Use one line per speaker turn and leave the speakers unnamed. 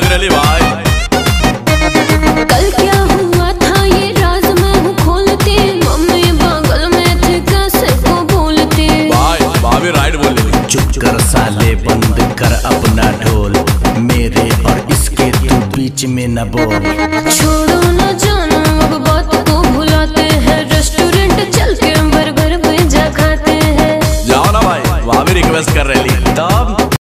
लग रही भाई
कल क्या हुआ था ये में
चुप कर साले बंद कर अपना ढोल। मेरे और इसके तू बीच में न बोल।
छोड़ो न जानो अब बात को भुलाते हैं। रेस्टोरेंट चल के बर्गर पिज्जा खाते हैं।
जाओ ना भाई भाभी रिक्वेस्ट कर रही